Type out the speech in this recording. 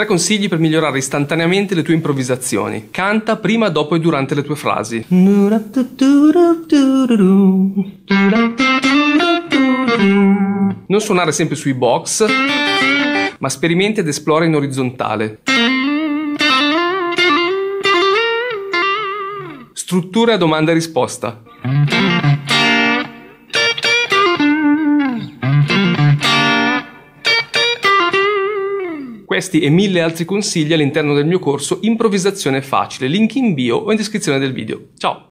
Tre consigli per migliorare istantaneamente le tue improvvisazioni. Canta prima, dopo e durante le tue frasi. Non suonare sempre sui box, ma sperimenti ed esplora in orizzontale. Struttura domanda e risposta. Questi e mille altri consigli all'interno del mio corso Improvvisazione facile, link in bio o in descrizione del video. Ciao!